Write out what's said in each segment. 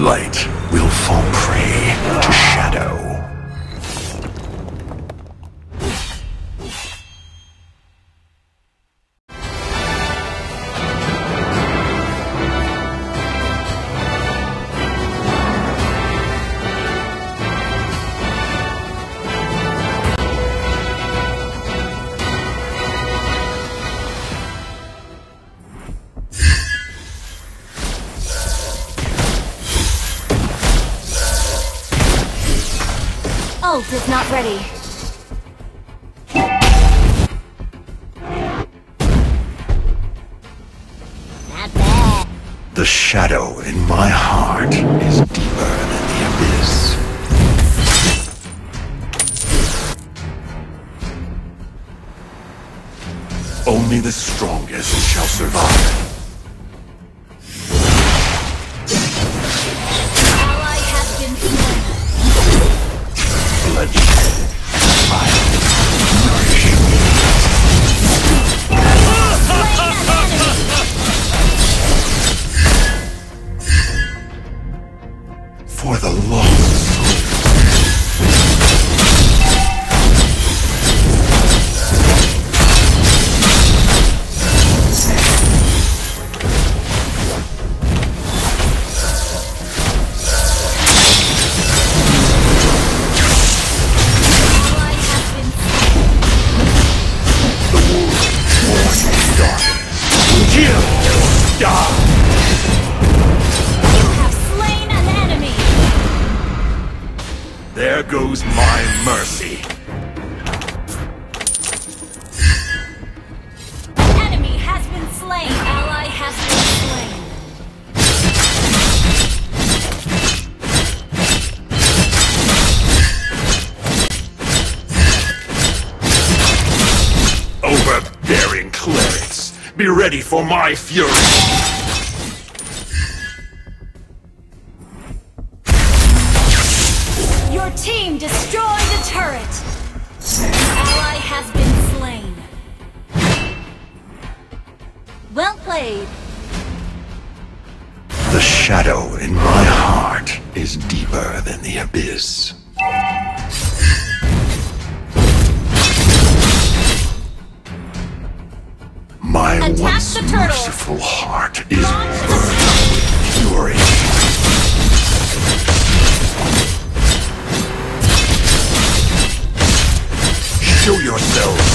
Light will fall prey to shadow. Ult is not ready. Not bad. The shadow in my heart is deeper than the abyss. Only the strongest shall survive. For the lost ready for my fury. Your team destroyed the turret. An ally has been slain. Well played. The shadow in my heart is deeper than the abyss. The turtle. merciful heart is burning with fury. Show yourselves.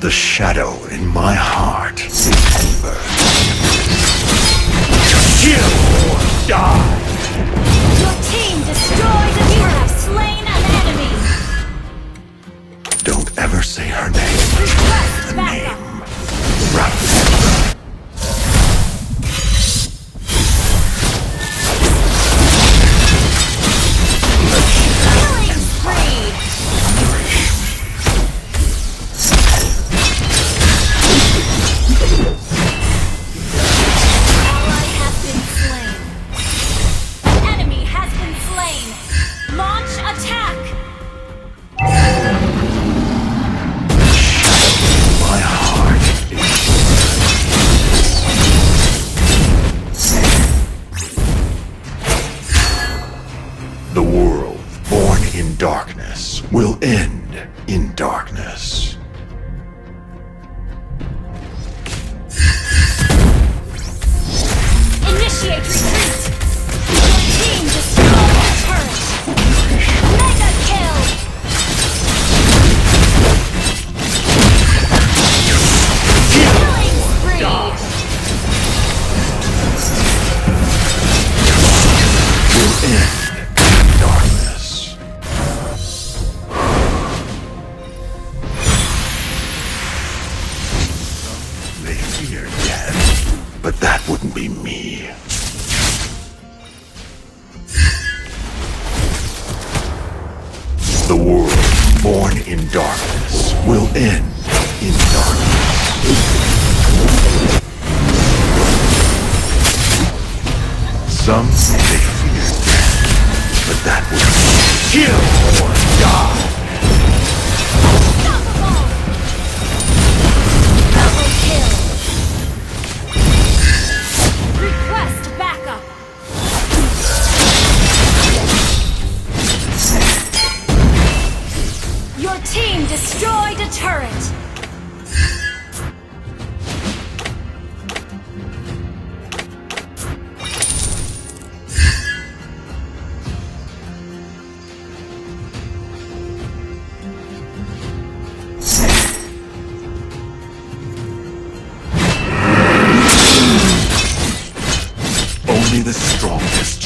The shadow in my heart is deeper. Kill or die. Your team destroyed and you have slain an enemy. Don't ever say her name. Backup. name. Darkness will end in darkness. Initiate be me. The world born in darkness will end in darkness. Some may fear death, but that will kill or die. Destroyed a turret! Only the strongest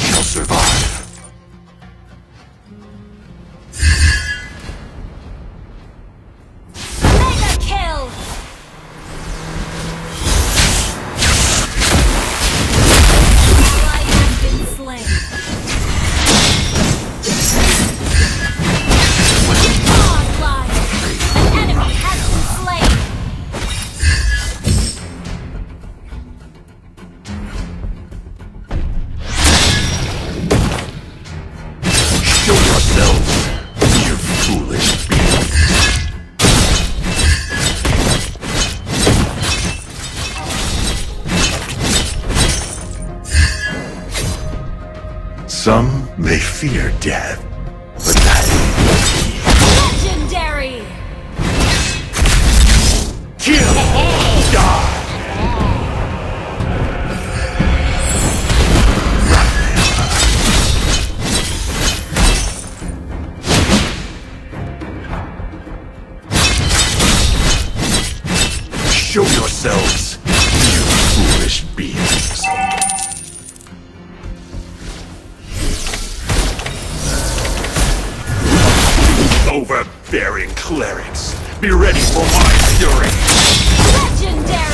fear death. Barbarian clerics, be ready for my fury! Legendary!